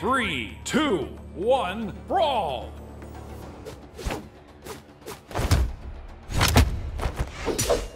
three, two, one, brawl! you